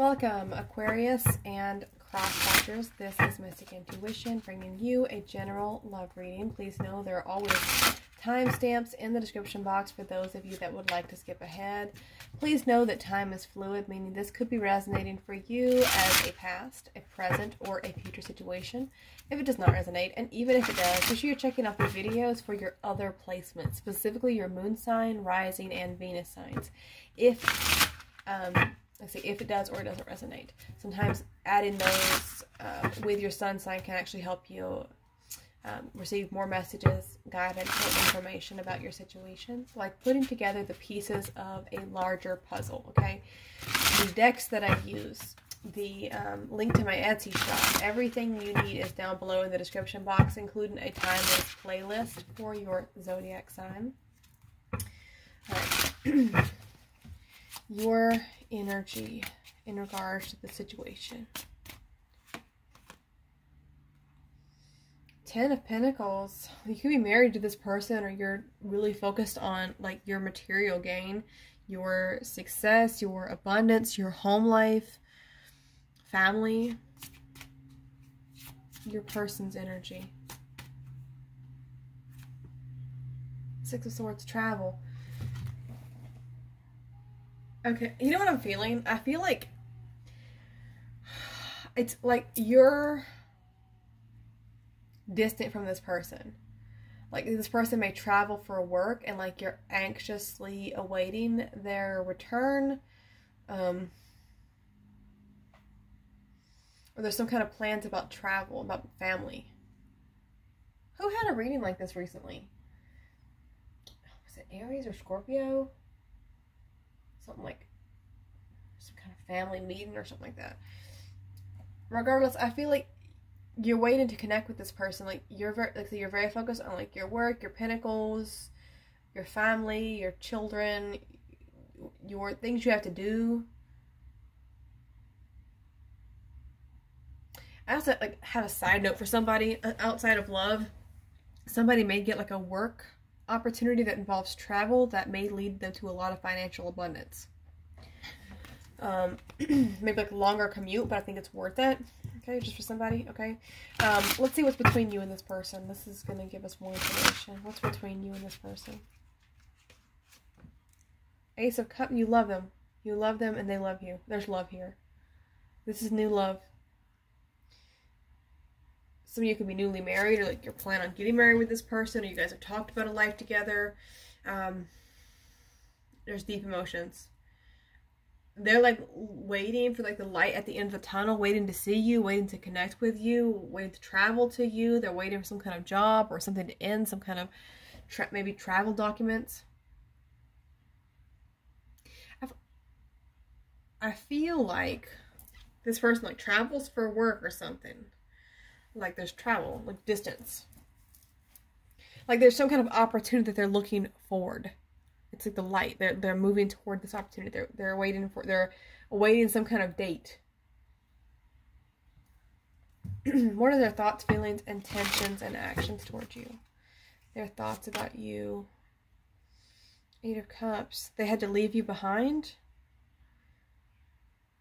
Welcome, Aquarius and cross-watchers. This is Mystic Intuition bringing you a general love reading. Please know there are always timestamps in the description box for those of you that would like to skip ahead. Please know that time is fluid, meaning this could be resonating for you as a past, a present, or a future situation. If it does not resonate, and even if it does, be sure you're checking out the videos for your other placements, specifically your moon sign, rising, and Venus signs. If um, see if it does or it doesn't resonate. Sometimes adding those uh, with your sun sign can actually help you um, receive more messages, guidance, or information about your situation. Like putting together the pieces of a larger puzzle, okay? The decks that I use, the um, link to my Etsy shop, everything you need is down below in the description box, including a timeless playlist for your zodiac sign. All right. your energy in regards to the situation. Ten of Pentacles. You could be married to this person or you're really focused on like your material gain, your success, your abundance, your home life, family, your person's energy. Six of Swords, travel. Okay, you know what I'm feeling? I feel like it's like you're distant from this person. Like this person may travel for work and like you're anxiously awaiting their return. Um or there's some kind of plans about travel, about family. Who had a reading like this recently? Was it Aries or Scorpio? Something like some kind of family meeting or something like that. Regardless, I feel like you're waiting to connect with this person. Like you're very, like you're very focused on like your work, your Pentacles, your family, your children, your things you have to do. I also like have a side note for somebody outside of love. Somebody may get like a work opportunity that involves travel that may lead them to a lot of financial abundance. Um, maybe like longer commute, but I think it's worth it. Okay, just for somebody. Okay. Um, let's see what's between you and this person. This is going to give us more information. What's between you and this person? Ace of Cup. You love them. You love them and they love you. There's love here. This is new love some of you could be newly married or like you're planning on getting married with this person or you guys have talked about a life together. Um, there's deep emotions. They're like waiting for like the light at the end of the tunnel, waiting to see you, waiting to connect with you, waiting to travel to you. They're waiting for some kind of job or something to end, some kind of tra maybe travel documents. I've, I feel like this person like travels for work or something like there's travel, like distance. Like there's some kind of opportunity that they're looking forward. It's like the light. They're they're moving toward this opportunity. They're they're waiting for they're awaiting some kind of date. what are their thoughts, feelings, intentions, and actions towards you? Their thoughts about you. Eight of Cups. They had to leave you behind.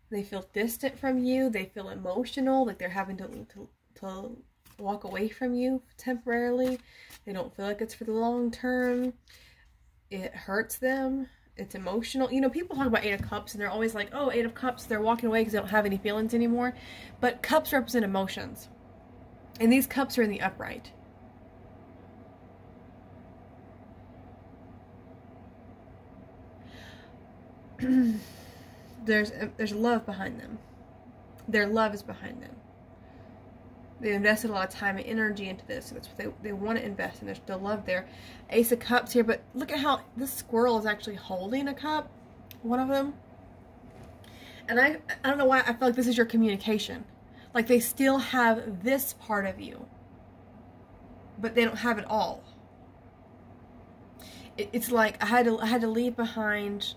They feel distant from you. They feel emotional, like they're having to, to to walk away from you temporarily. They don't feel like it's for the long term. It hurts them. It's emotional. You know, people talk about Eight of Cups and they're always like, oh, Eight of Cups, they're walking away because they don't have any feelings anymore. But cups represent emotions. And these cups are in the upright. there's there's love behind them. Their love is behind them. They invested a lot of time and energy into this. So that's what they, they want to invest in. There's still love there. Ace of Cups here, but look at how this squirrel is actually holding a cup. One of them. And I, I don't know why I feel like this is your communication. Like they still have this part of you. But they don't have it all. It, it's like I had to I had to leave behind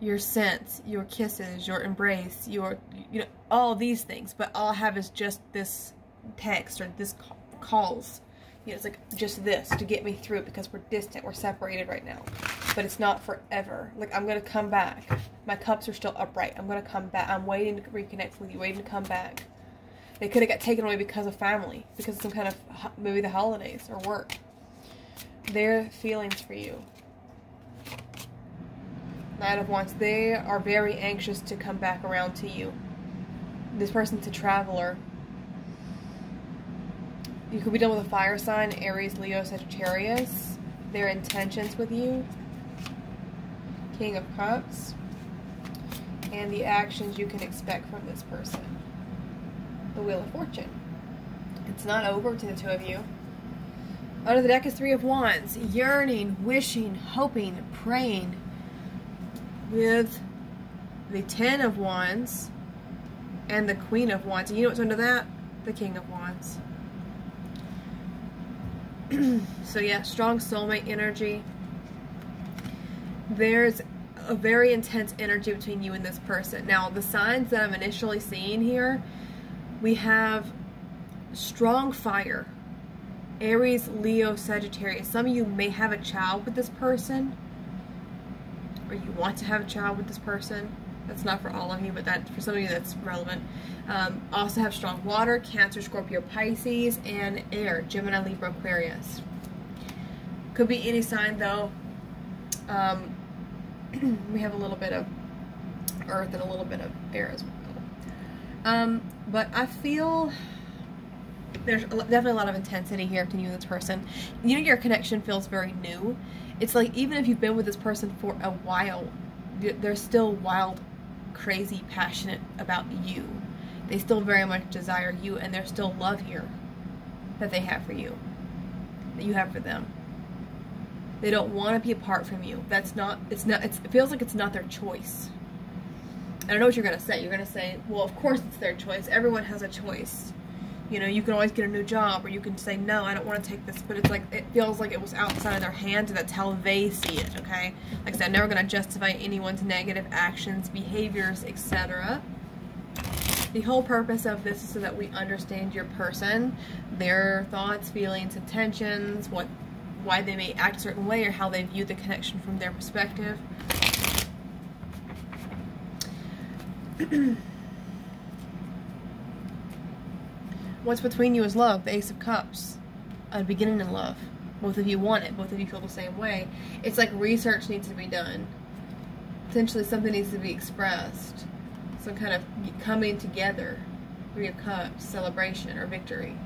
your scents, your kisses, your embrace, your you know all these things, but all I have is just this text or this calls. You know, it's like just this to get me through because we're distant, we're separated right now. but it's not forever. Like I'm gonna come back. My cups are still upright. I'm gonna come back. I'm waiting to reconnect with you, waiting to come back. They could have got taken away because of family, because of some kind of maybe the holidays or work. Their feelings for you. Knight of Wands. They are very anxious to come back around to you. This person's a traveler. You could be done with a fire sign, Aries, Leo, Sagittarius. Their intentions with you. King of Cups. And the actions you can expect from this person. The Wheel of Fortune. It's not over to the two of you. Under the deck is Three of Wands. Yearning, wishing, hoping, praying. With the Ten of Wands and the Queen of Wands. And you know what's under that? The King of Wands. so yeah, strong soulmate energy. There's a very intense energy between you and this person. Now, the signs that I'm initially seeing here, we have strong fire. Aries, Leo, Sagittarius. Some of you may have a child with this person, or you want to have a child with this person. That's not for all of you, but that for some of you that's relevant. Um, also have strong water, Cancer, Scorpio, Pisces, and air, Gemini, Libra, Aquarius. Could be any sign though. Um, we have a little bit of earth and a little bit of air as well. Um, but I feel there's definitely a lot of intensity here between you and this person. You know, your connection feels very new. It's like even if you've been with this person for a while, they're still wild, crazy, passionate about you. They still very much desire you, and there's still love here that they have for you, that you have for them. They don't want to be apart from you. That's not, it's not, it's, it feels like it's not their choice. I don't know what you're going to say. You're going to say, well, of course it's their choice. Everyone has a choice. You know, you can always get a new job, or you can say, no, I don't want to take this. But it's like, it feels like it was outside of their hands, and that's how they see it, okay? Like I said, I'm never going to justify anyone's negative actions, behaviors, etc. The whole purpose of this is so that we understand your person, their thoughts, feelings, intentions, what why they may act a certain way or how they view the connection from their perspective. What's between you is love, the Ace of Cups. A beginning in love. Both of you want it. Both of you feel the same way. It's like research needs to be done. Potentially something needs to be expressed. Some kind of coming together. Three of Cups, celebration or victory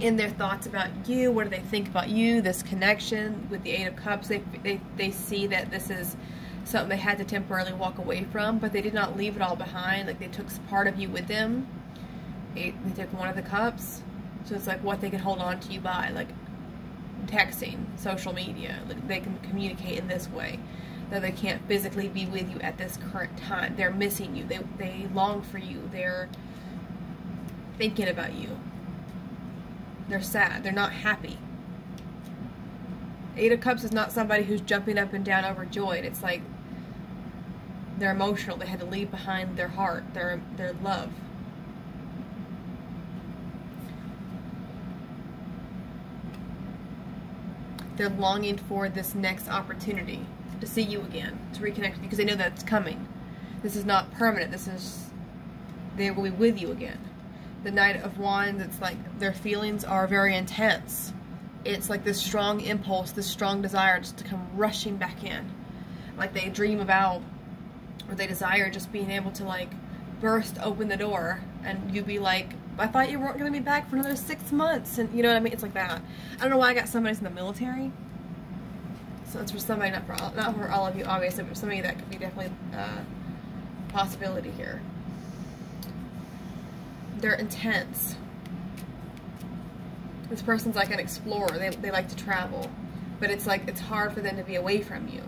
in their thoughts about you. What do they think about you? This connection with the Eight of Cups. They, they, they see that this is something they had to temporarily walk away from, but they did not leave it all behind. Like they took part of you with them. They, they took one of the cups. So it's like what they can hold on to you by, like texting, social media. Like they can communicate in this way. That they can't physically be with you at this current time. They're missing you. They, they long for you. They're thinking about you. They're sad. They're not happy. Eight of Cups is not somebody who's jumping up and down overjoyed. It's like they're emotional. They had to leave behind their heart, their their love. They're longing for this next opportunity to see you again, to reconnect with you, because they know that it's coming. This is not permanent. This is they will be with you again the Knight of Wands, it's like their feelings are very intense. It's like this strong impulse, this strong desire just to come rushing back in. Like they dream about, or they desire just being able to like burst open the door and you'd be like, I thought you weren't going to be back for another six months. And you know what I mean? It's like that. I don't know why I got somebody in the military. So it's for somebody, not for all, not for all of you, obviously, but for somebody that could be definitely uh, a possibility here they're intense. This person's like an explorer. They, they like to travel. But it's like, it's hard for them to be away from you.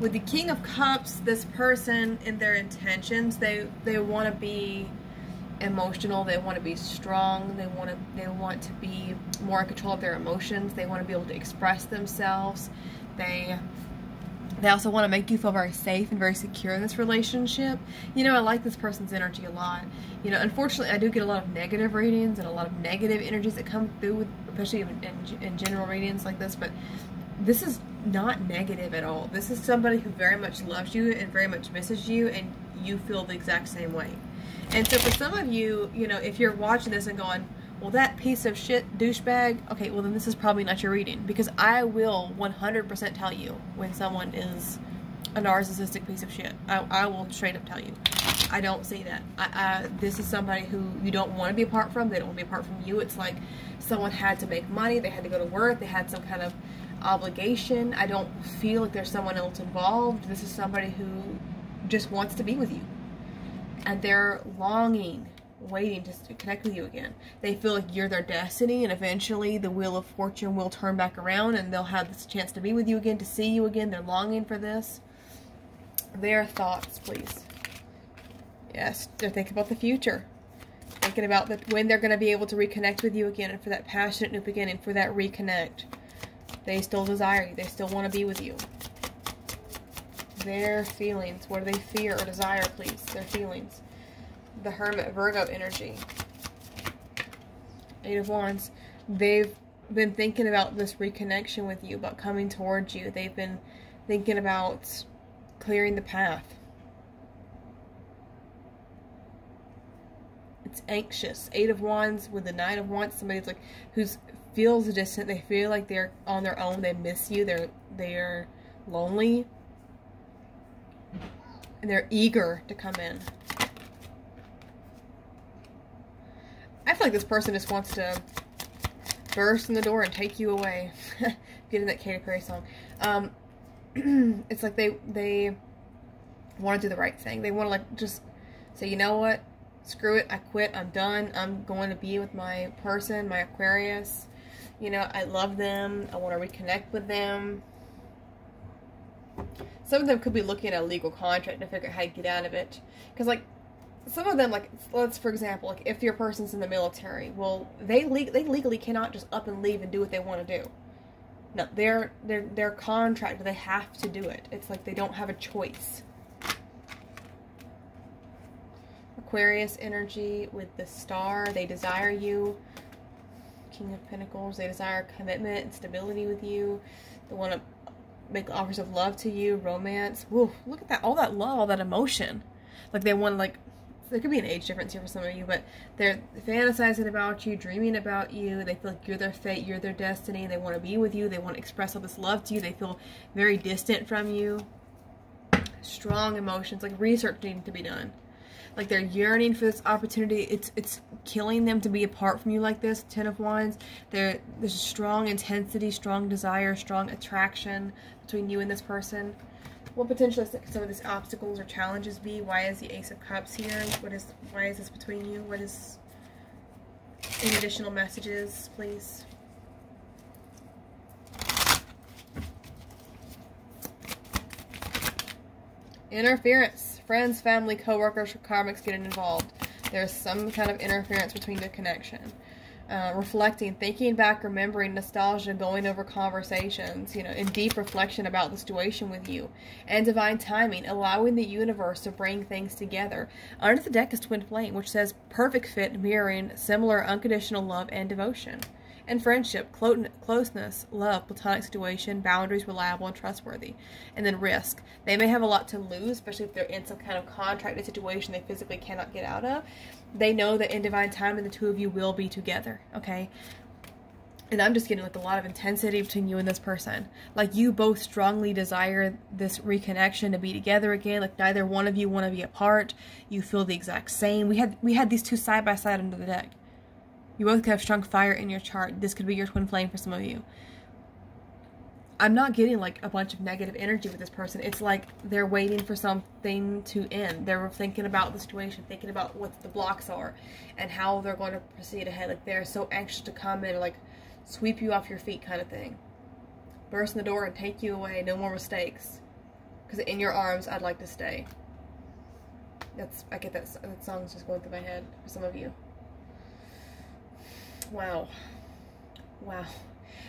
With the King of Cups, this person in their intentions, they, they want to be emotional. They want to be strong. They want to, they want to be more in control of their emotions. They want to be able to express themselves. They they also want to make you feel very safe and very secure in this relationship. You know, I like this person's energy a lot. You know, unfortunately, I do get a lot of negative readings and a lot of negative energies that come through, with, especially in, in, in general readings like this. But this is not negative at all. This is somebody who very much loves you and very much misses you, and you feel the exact same way. And so for some of you, you know, if you're watching this and going, well, that piece of shit douchebag, okay, well, then this is probably not your reading. Because I will 100% tell you when someone is a narcissistic piece of shit. I, I will straight up tell you. I don't see that. I, I, this is somebody who you don't want to be apart from. They don't want to be apart from you. It's like someone had to make money. They had to go to work. They had some kind of obligation. I don't feel like there's someone else involved. This is somebody who just wants to be with you. And they're longing, waiting to connect with you again. They feel like you're their destiny, and eventually the wheel of fortune will turn back around and they'll have this chance to be with you again, to see you again. They're longing for this. Their thoughts, please. Yes, they're thinking about the future. Thinking about the, when they're going to be able to reconnect with you again and for that passionate new beginning, for that reconnect. They still desire you. They still want to be with you. Their feelings. What do they fear or desire, please? Their feelings. The Hermit Virgo energy. Eight of Wands. They've been thinking about this reconnection with you, about coming towards you. They've been thinking about clearing the path. It's anxious. Eight of Wands with the Nine of Wands. Somebody's like, who's feels distant. They feel like they're on their own. They miss you. They're they're lonely. And they're eager to come in. I feel like this person just wants to burst in the door and take you away. Getting that Katy Perry song. Um, it's like they they want to do the right thing. They want to like just say, you know what? Screw it. I quit. I'm done. I'm going to be with my person, my Aquarius. You know, I love them. I want to reconnect with them. Some of them could be looking at a legal contract to figure out how to get out of it. Because, like, some of them, like, let's, for example, like, if your person's in the military, well, they, le- they legally cannot just up and leave and do what they want to do. No, they're, they're, they're contracted. They have to do it. It's like they don't have a choice. Aquarius energy with the star. They desire you. King of Pentacles. They desire commitment and stability with you. They want to make offers of love to you, romance. Whoa, look at that. All that love, all that emotion. Like they want like there could be an age difference here for some of you, but they're fantasizing about you, dreaming about you. They feel like you're their fate, you're their destiny. They want to be with you. They want to express all this love to you. They feel very distant from you. Strong emotions, like research needing to be done like they're yearning for this opportunity. It's it's killing them to be apart from you like this. Ten of Wands. There there's a strong intensity, strong desire, strong attraction between you and this person. What potentially some of these obstacles or challenges be? Why is the Ace of Cups here? What is why is this between you? What is any additional messages, please? Interference friends, family, coworkers, karmics getting involved. There's some kind of interference between the connection. Uh, reflecting, thinking back, remembering, nostalgia, going over conversations, you know, in deep reflection about the situation with you, and divine timing, allowing the universe to bring things together. Under the deck is Twin Flame, which says perfect fit, mirroring similar unconditional love and devotion and friendship, clo- closeness, love, platonic situation, boundaries, reliable and trustworthy, and then risk. They may have a lot to lose, especially if they're in some kind of contracted situation they physically cannot get out of. They know that in divine time, the two of you will be together. Okay. And I'm just getting like a lot of intensity between you and this person. Like you both strongly desire this reconnection to be together again. Like neither one of you want to be apart. You feel the exact same. We had we had these two side by side under the deck. You both have strong fire in your chart. This could be your twin flame for some of you. I'm not getting like a bunch of negative energy with this person. It's like they're waiting for something to end. They're thinking about the situation, thinking about what the blocks are and how they're going to proceed ahead. Like they're so anxious to come in and like sweep you off your feet kind of thing. Burst in the door and take you away. No more mistakes. Because in your arms, I'd like to stay. That's I get that, that song's just going through my head for some of you. Wow. Wow.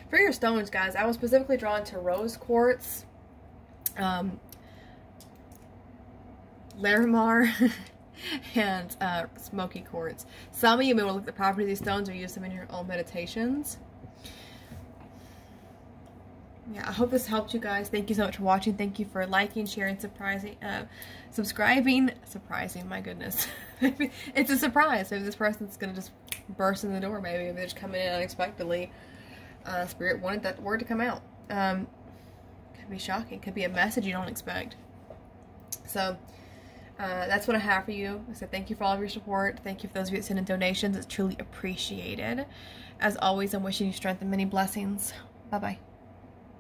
For your stones, guys, I was specifically drawn to rose quartz, um, Larimar, and uh, smoky quartz. Some of you may want to look at the properties of these stones or use them in your own meditations. yeah, I hope this helped you guys. Thank you so much for watching. Thank you for liking, sharing, surprising, uh, subscribing. Surprising, my goodness. it's a surprise. Maybe this person's going to just burst in the door, maybe. Maybe they're just coming in unexpectedly. Uh, Spirit wanted that word to come out. Um, could be shocking. Could be a message you don't expect. So, uh, that's what I have for you. I said thank you for all of your support. Thank you for those of you that send in donations. It's truly appreciated. As always, I'm wishing you strength and many blessings. Bye-bye.